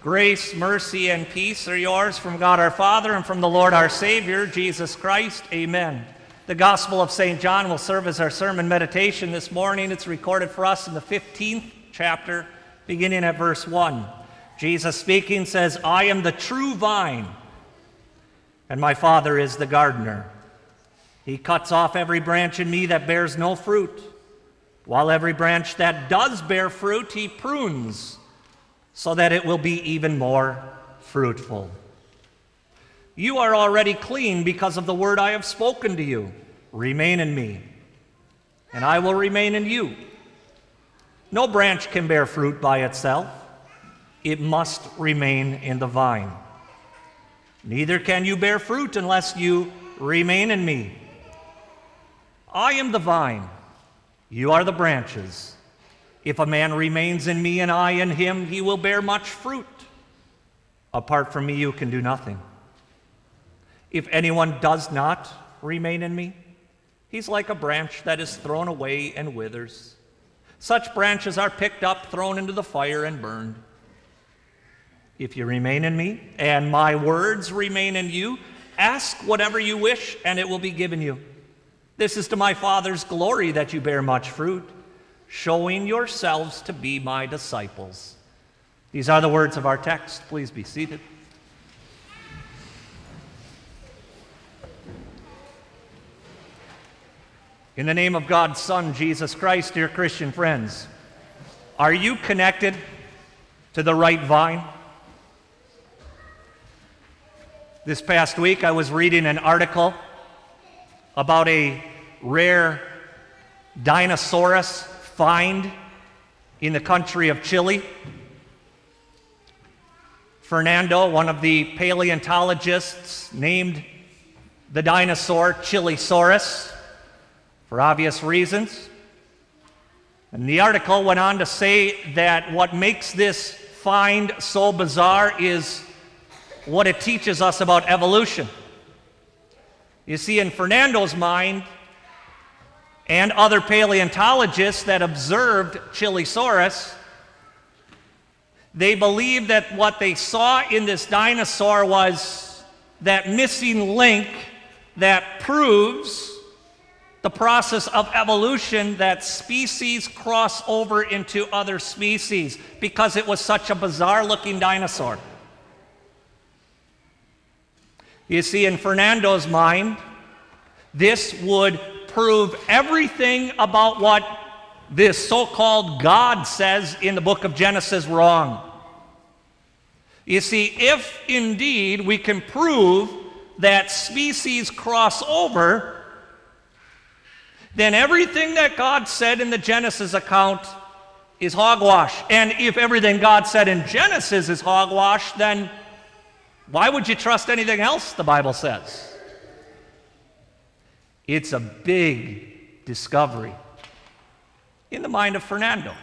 Grace, mercy, and peace are yours from God our Father and from the Lord our Savior, Jesus Christ. Amen. The Gospel of St. John will serve as our sermon meditation this morning. It's recorded for us in the 15th chapter, beginning at verse 1. Jesus speaking says, I am the true vine, and my Father is the gardener. He cuts off every branch in me that bears no fruit, while every branch that does bear fruit, he prunes so that it will be even more fruitful. You are already clean because of the word I have spoken to you. Remain in me, and I will remain in you. No branch can bear fruit by itself, it must remain in the vine. Neither can you bear fruit unless you remain in me. I am the vine, you are the branches. If a man remains in me and I in him, he will bear much fruit. Apart from me, you can do nothing. If anyone does not remain in me, he's like a branch that is thrown away and withers. Such branches are picked up, thrown into the fire, and burned. If you remain in me, and my words remain in you, ask whatever you wish, and it will be given you. This is to my Father's glory that you bear much fruit showing yourselves to be my disciples. These are the words of our text. Please be seated. In the name of God's Son, Jesus Christ, dear Christian friends, are you connected to the right vine? This past week, I was reading an article about a rare Dinosaurus find in the country of Chile. Fernando, one of the paleontologists, named the dinosaur Chilesaurus for obvious reasons. And the article went on to say that what makes this find so bizarre is what it teaches us about evolution. You see, in Fernando's mind, and other paleontologists that observed Chilesaurus, they believed that what they saw in this dinosaur was that missing link that proves the process of evolution that species cross over into other species because it was such a bizarre looking dinosaur. You see, in Fernando's mind, this would prove everything about what this so called God says in the book of Genesis wrong. You see, if indeed we can prove that species cross over, then everything that God said in the Genesis account is hogwash. And if everything God said in Genesis is hogwash, then why would you trust anything else the Bible says? It's a big discovery in the mind of Fernando.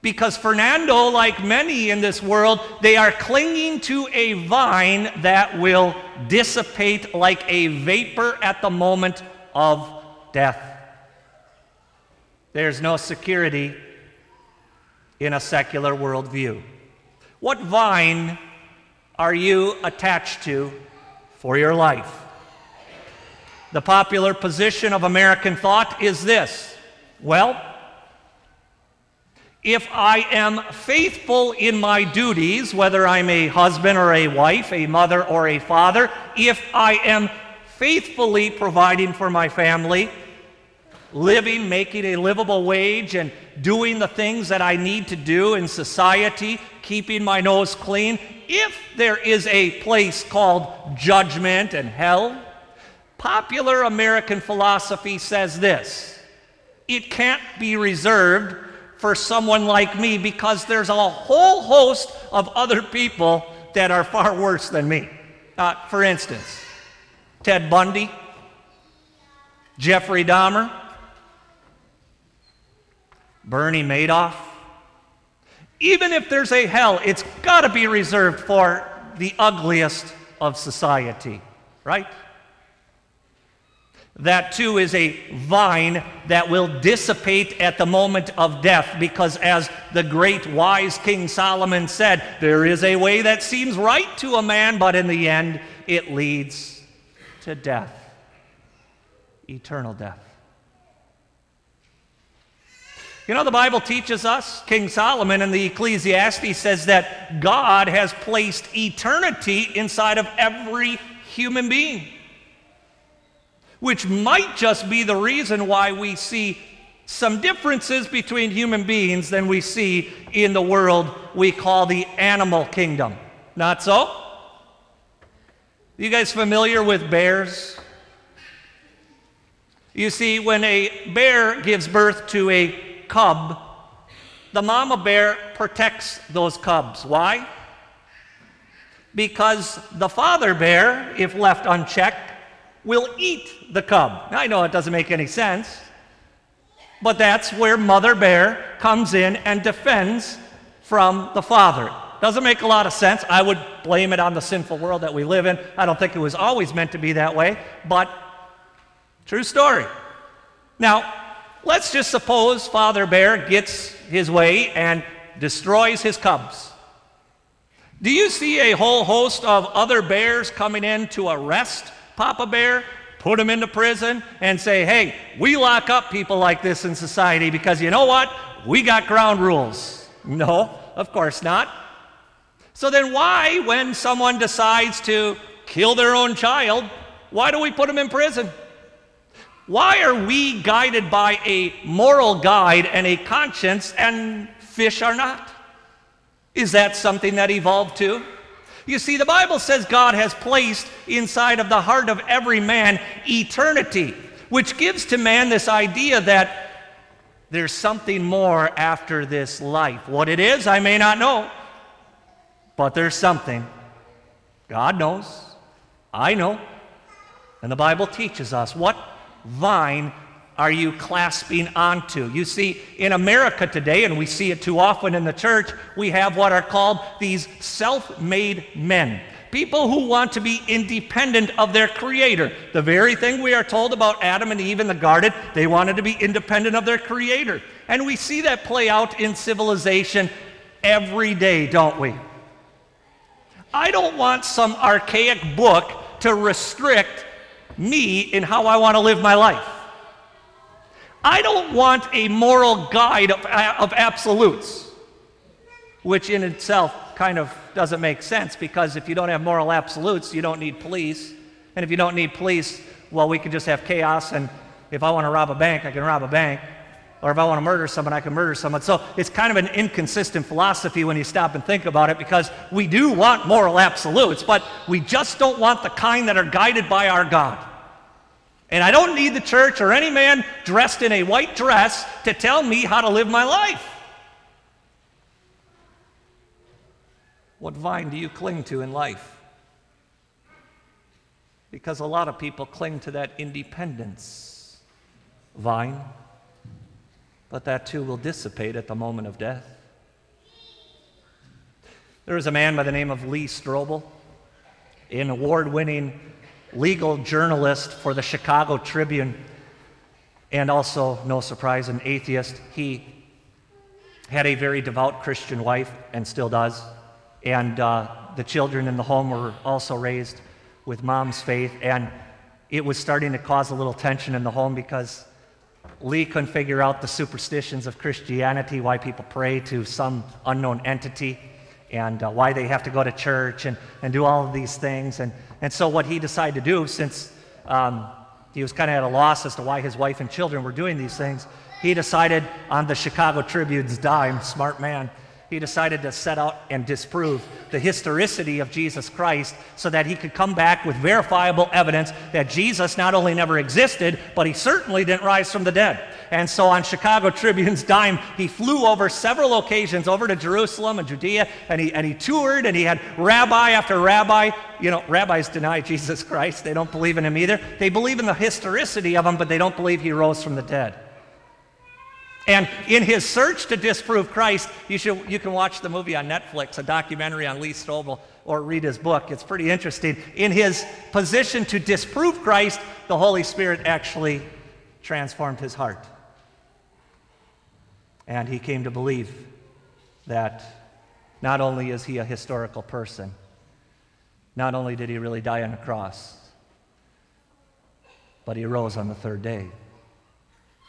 Because Fernando, like many in this world, they are clinging to a vine that will dissipate like a vapor at the moment of death. There's no security in a secular worldview. What vine are you attached to for your life? The popular position of American thought is this. Well, if I am faithful in my duties, whether I'm a husband or a wife, a mother or a father, if I am faithfully providing for my family, living, making a livable wage, and doing the things that I need to do in society, keeping my nose clean, if there is a place called judgment and hell, Popular American philosophy says this it can't be reserved for someone like me because there's a whole host of other people that are far worse than me. Uh, for instance, Ted Bundy, Jeffrey Dahmer, Bernie Madoff. Even if there's a hell, it's got to be reserved for the ugliest of society, right? That too is a vine that will dissipate at the moment of death, because as the great wise King Solomon said, there is a way that seems right to a man, but in the end it leads to death, eternal death. You know, the Bible teaches us, King Solomon in the Ecclesiastes says that God has placed eternity inside of every human being which might just be the reason why we see some differences between human beings than we see in the world we call the animal kingdom. Not so? You guys familiar with bears? You see, when a bear gives birth to a cub, the mama bear protects those cubs. Why? Because the father bear, if left unchecked, will eat the cub. Now, I know it doesn't make any sense, but that's where Mother Bear comes in and defends from the father. Doesn't make a lot of sense. I would blame it on the sinful world that we live in. I don't think it was always meant to be that way, but true story. Now, let's just suppose Father Bear gets his way and destroys his cubs. Do you see a whole host of other bears coming in to arrest Papa Bear, put him into prison, and say, hey, we lock up people like this in society because you know what? We got ground rules. No, of course not. So then, why, when someone decides to kill their own child, why do we put them in prison? Why are we guided by a moral guide and a conscience and fish are not? Is that something that evolved too? You see, the Bible says God has placed inside of the heart of every man eternity, which gives to man this idea that there's something more after this life. What it is, I may not know, but there's something. God knows. I know. And the Bible teaches us what vine are you clasping onto? You see, in America today, and we see it too often in the church, we have what are called these self made men. People who want to be independent of their creator. The very thing we are told about Adam and Eve in the garden, they wanted to be independent of their creator. And we see that play out in civilization every day, don't we? I don't want some archaic book to restrict me in how I want to live my life. I don't want a moral guide of, of absolutes, which in itself kind of doesn't make sense because if you don't have moral absolutes, you don't need police. And if you don't need police, well, we could just have chaos. And if I want to rob a bank, I can rob a bank. Or if I want to murder someone, I can murder someone. So it's kind of an inconsistent philosophy when you stop and think about it because we do want moral absolutes, but we just don't want the kind that are guided by our God. And I don't need the church or any man dressed in a white dress to tell me how to live my life. What vine do you cling to in life? Because a lot of people cling to that independence vine, but that too will dissipate at the moment of death. There was a man by the name of Lee Strobel, an award winning legal journalist for the Chicago Tribune, and also, no surprise, an atheist. He had a very devout Christian wife and still does. And uh, the children in the home were also raised with mom's faith. And it was starting to cause a little tension in the home because Lee couldn't figure out the superstitions of Christianity, why people pray to some unknown entity, and uh, why they have to go to church and, and do all of these things. And and so, what he decided to do, since um, he was kind of at a loss as to why his wife and children were doing these things, he decided on the Chicago Tribune's dime, smart man, he decided to set out and disprove the historicity of Jesus Christ so that he could come back with verifiable evidence that Jesus not only never existed, but he certainly didn't rise from the dead. And so on Chicago Tribune's dime, he flew over several occasions over to Jerusalem and Judea, and he, and he toured, and he had rabbi after rabbi. You know, rabbis deny Jesus Christ. They don't believe in him either. They believe in the historicity of him, but they don't believe he rose from the dead. And in his search to disprove Christ, you, should, you can watch the movie on Netflix, a documentary on Lee Strobel, or read his book. It's pretty interesting. In his position to disprove Christ, the Holy Spirit actually transformed his heart. And he came to believe that not only is he a historical person, not only did he really die on a cross, but he rose on the third day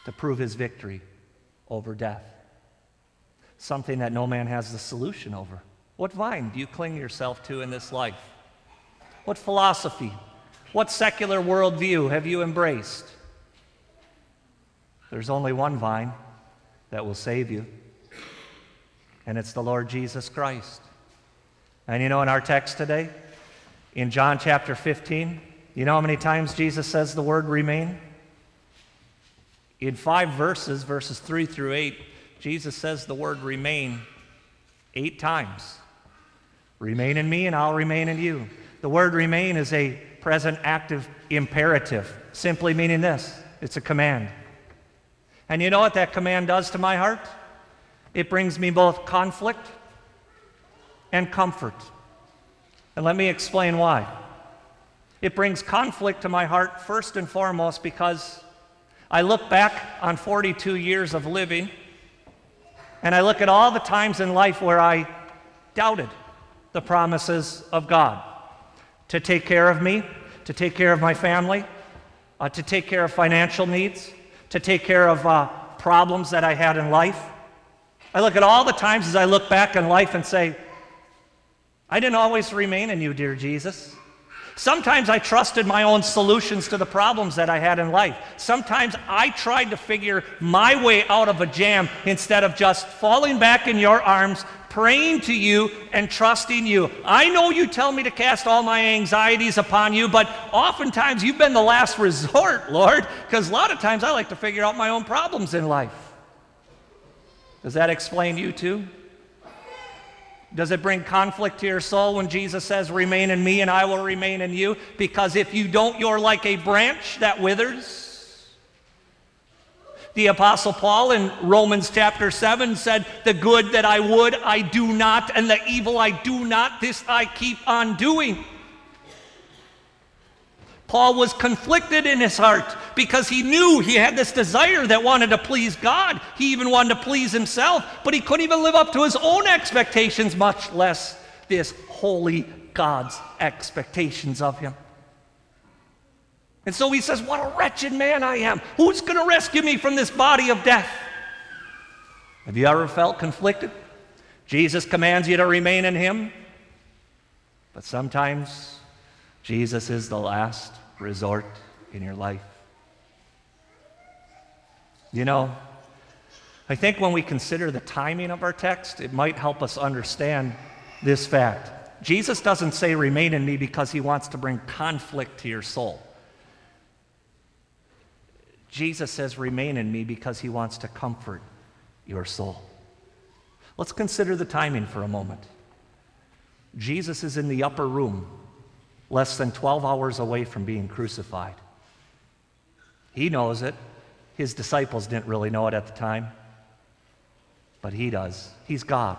to prove his victory over death. Something that no man has the solution over. What vine do you cling yourself to in this life? What philosophy, what secular worldview have you embraced? There's only one vine that will save you, and it's the Lord Jesus Christ. And you know, in our text today, in John chapter 15, you know how many times Jesus says the word remain? In five verses, verses 3 through 8, Jesus says the word remain eight times. Remain in me, and I'll remain in you. The word remain is a present active imperative, simply meaning this it's a command. And you know what that command does to my heart? It brings me both conflict and comfort. And let me explain why. It brings conflict to my heart first and foremost because I look back on 42 years of living and I look at all the times in life where I doubted the promises of God to take care of me, to take care of my family, uh, to take care of financial needs, to take care of uh, problems that I had in life. I look at all the times as I look back in life and say, I didn't always remain in you, dear Jesus. Sometimes I trusted my own solutions to the problems that I had in life. Sometimes I tried to figure my way out of a jam instead of just falling back in your arms, praying to you, and trusting you. I know you tell me to cast all my anxieties upon you, but oftentimes you've been the last resort, Lord, because a lot of times I like to figure out my own problems in life. Does that explain you too? Does it bring conflict to your soul when Jesus says, Remain in me and I will remain in you? Because if you don't, you're like a branch that withers. The Apostle Paul in Romans chapter 7 said, The good that I would, I do not, and the evil I do not, this I keep on doing. Paul was conflicted in his heart because he knew he had this desire that wanted to please God. He even wanted to please himself, but he couldn't even live up to his own expectations, much less this holy God's expectations of him. And so he says, What a wretched man I am. Who's going to rescue me from this body of death? Have you ever felt conflicted? Jesus commands you to remain in him, but sometimes Jesus is the last resort in your life. You know, I think when we consider the timing of our text, it might help us understand this fact. Jesus doesn't say, Remain in me because he wants to bring conflict to your soul. Jesus says, Remain in me because he wants to comfort your soul. Let's consider the timing for a moment. Jesus is in the upper room less than 12 hours away from being crucified. He knows it. His disciples didn't really know it at the time, but he does. He's God.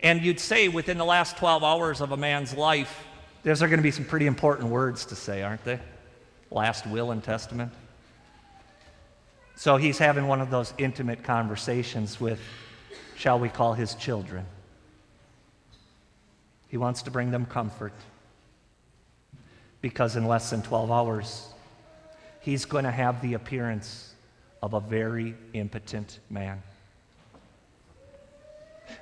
And you'd say within the last 12 hours of a man's life, there's going to be some pretty important words to say, aren't they? Last will and testament. So he's having one of those intimate conversations with, shall we call his children. He wants to bring them comfort because in less than 12 hours, he's going to have the appearance of a very impotent man.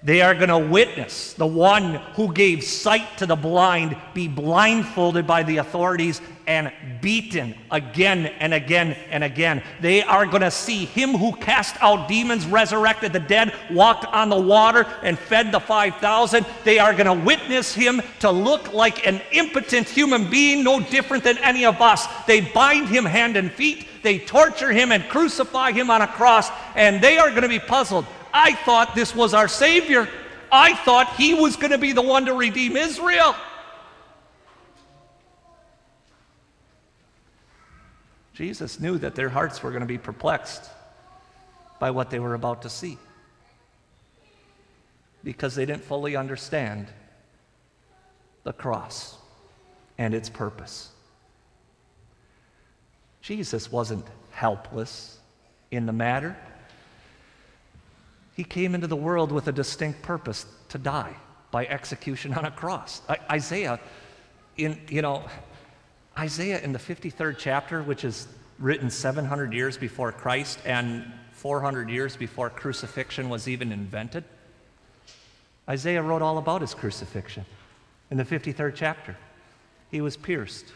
They are going to witness the one who gave sight to the blind be blindfolded by the authorities and beaten again and again and again. They are going to see him who cast out demons, resurrected the dead, walked on the water, and fed the 5,000. They are going to witness him to look like an impotent human being, no different than any of us. They bind him hand and feet, they torture him and crucify him on a cross, and they are going to be puzzled. I thought this was our Savior. I thought he was going to be the one to redeem Israel. Jesus knew that their hearts were going to be perplexed by what they were about to see because they didn't fully understand the cross and its purpose. Jesus wasn't helpless in the matter. He came into the world with a distinct purpose to die by execution on a cross. I, Isaiah, in, you know, Isaiah in the 53rd chapter, which is written 700 years before Christ and 400 years before crucifixion was even invented, Isaiah wrote all about his crucifixion in the 53rd chapter. He was pierced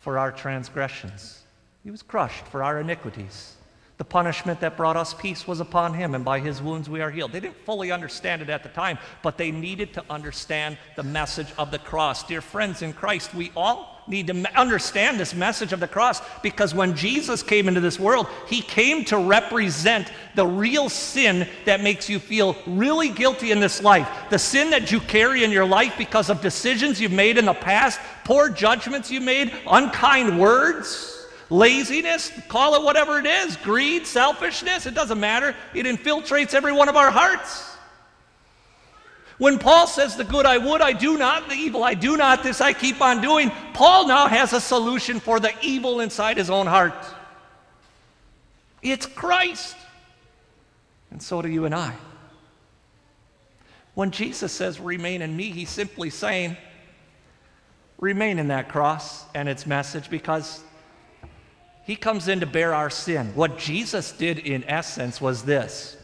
for our transgressions, he was crushed for our iniquities. The punishment that brought us peace was upon him, and by his wounds we are healed. They didn't fully understand it at the time, but they needed to understand the message of the cross. Dear friends in Christ, we all need to understand this message of the cross because when Jesus came into this world, he came to represent the real sin that makes you feel really guilty in this life. The sin that you carry in your life because of decisions you've made in the past, poor judgments you made, unkind words laziness, call it whatever it is, greed, selfishness, it doesn't matter. It infiltrates every one of our hearts. When Paul says, The good I would, I do not, the evil I do not, this I keep on doing, Paul now has a solution for the evil inside his own heart. It's Christ. And so do you and I. When Jesus says, Remain in me, he's simply saying, Remain in that cross and its message because he comes in to bear our sin. What Jesus did in essence was this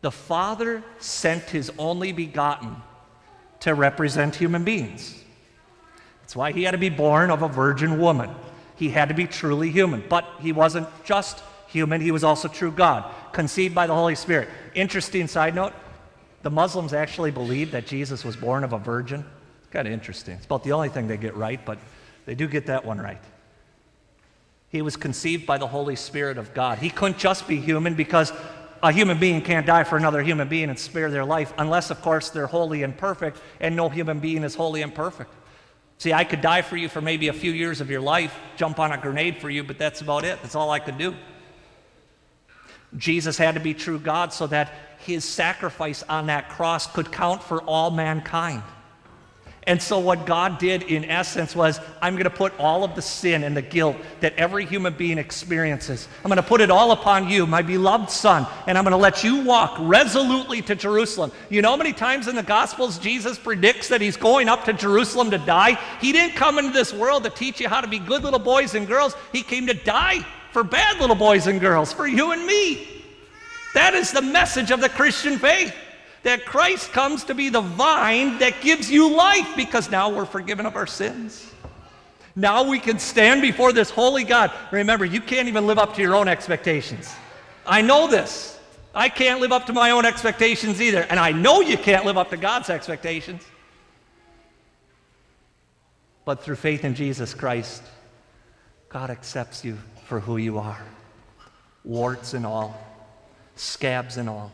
the Father sent his only begotten to represent human beings. That's why he had to be born of a virgin woman. He had to be truly human, but he wasn't just human, he was also true God, conceived by the Holy Spirit. Interesting side note the Muslims actually believe that Jesus was born of a virgin. Kind of interesting. It's about the only thing they get right, but they do get that one right. He was conceived by the Holy Spirit of God. He couldn't just be human because a human being can't die for another human being and spare their life, unless, of course, they're holy and perfect, and no human being is holy and perfect. See, I could die for you for maybe a few years of your life, jump on a grenade for you, but that's about it. That's all I could do. Jesus had to be true God so that his sacrifice on that cross could count for all mankind. And so, what God did in essence was, I'm going to put all of the sin and the guilt that every human being experiences, I'm going to put it all upon you, my beloved Son, and I'm going to let you walk resolutely to Jerusalem. You know how many times in the Gospels Jesus predicts that he's going up to Jerusalem to die? He didn't come into this world to teach you how to be good little boys and girls, he came to die for bad little boys and girls, for you and me. That is the message of the Christian faith that Christ comes to be the vine that gives you life because now we're forgiven of our sins. Now we can stand before this holy God. Remember, you can't even live up to your own expectations. I know this. I can't live up to my own expectations either. And I know you can't live up to God's expectations. But through faith in Jesus Christ, God accepts you for who you are warts and all, scabs and all.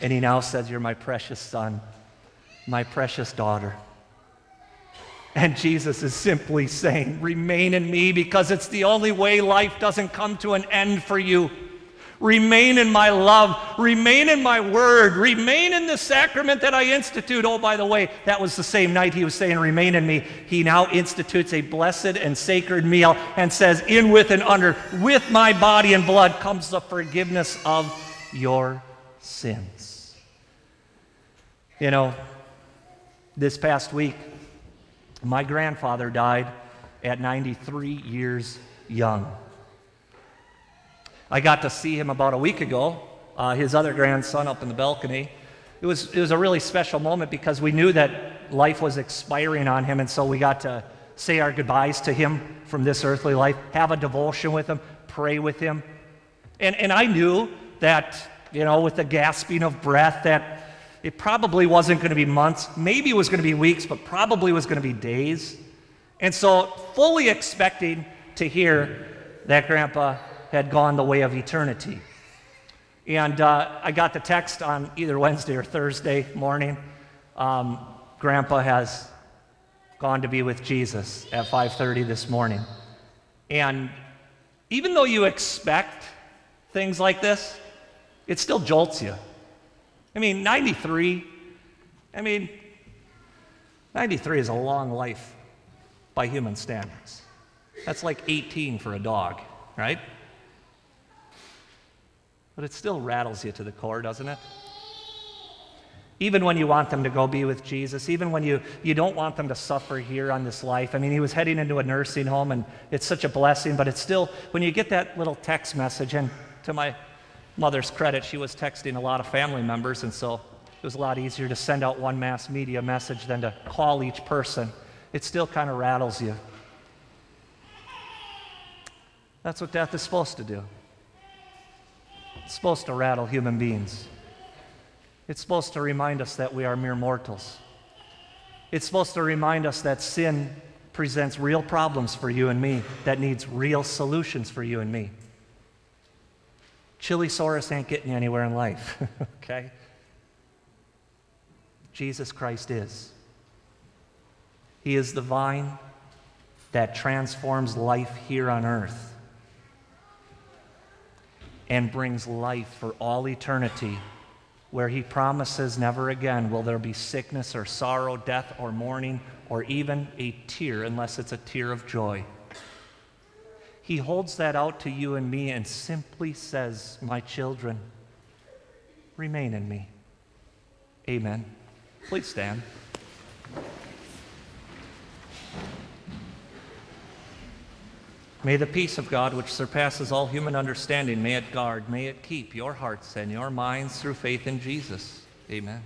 And he now says, You're my precious son, my precious daughter. And Jesus is simply saying, Remain in me because it's the only way life doesn't come to an end for you. Remain in my love. Remain in my word. Remain in the sacrament that I institute. Oh, by the way, that was the same night he was saying, Remain in me. He now institutes a blessed and sacred meal and says, In, with, and under, with my body and blood comes the forgiveness of your sins. You know, this past week, my grandfather died at 93 years young. I got to see him about a week ago, uh, his other grandson up in the balcony. It was, it was a really special moment because we knew that life was expiring on him, and so we got to say our goodbyes to him from this earthly life, have a devotion with him, pray with him. And, and I knew that, you know, with the gasping of breath, that it probably wasn't going to be months, maybe it was going to be weeks, but probably was going to be days. And so, fully expecting to hear that grandpa had gone the way of eternity. And uh, I got the text on either Wednesday or Thursday morning. Um, grandpa has gone to be with Jesus at 5:30 this morning. And even though you expect things like this, it still jolts you. I mean, 93, I mean, 93 is a long life by human standards. That's like 18 for a dog, right? But it still rattles you to the core, doesn't it? Even when you want them to go be with Jesus, even when you, you don't want them to suffer here on this life. I mean, he was heading into a nursing home, and it's such a blessing, but it's still, when you get that little text message, and to my mother's credit, she was texting a lot of family members, and so it was a lot easier to send out one mass media message than to call each person. It still kind of rattles you. That's what death is supposed to do. It's supposed to rattle human beings. It's supposed to remind us that we are mere mortals. It's supposed to remind us that sin presents real problems for you and me, that needs real solutions for you and me. Chilesaurus ain't getting you anywhere in life, okay? Jesus Christ is. He is the vine that transforms life here on earth and brings life for all eternity, where He promises never again will there be sickness or sorrow, death or mourning, or even a tear, unless it's a tear of joy. He holds that out to you and me and simply says, My children, remain in me. Amen. Please stand. May the peace of God, which surpasses all human understanding, may it guard, may it keep your hearts and your minds through faith in Jesus. Amen.